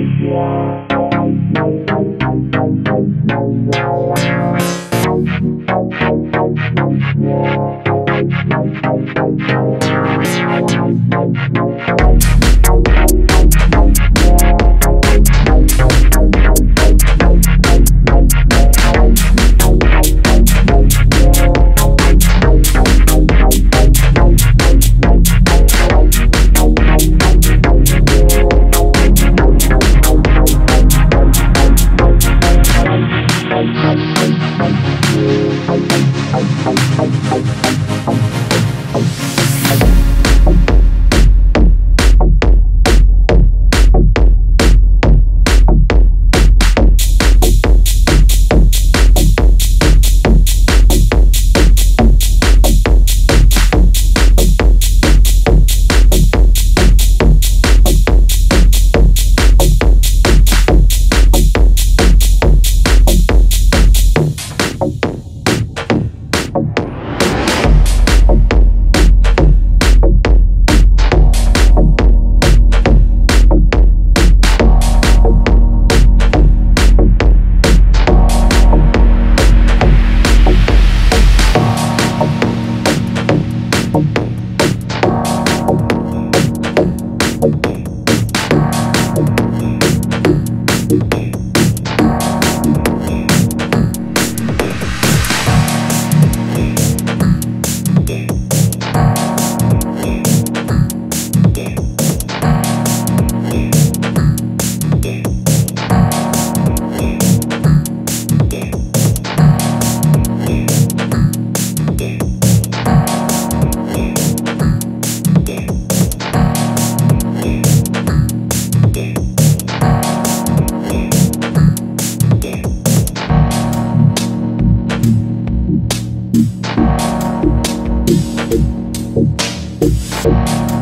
Thank Thank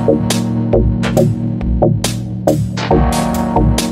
Thank you.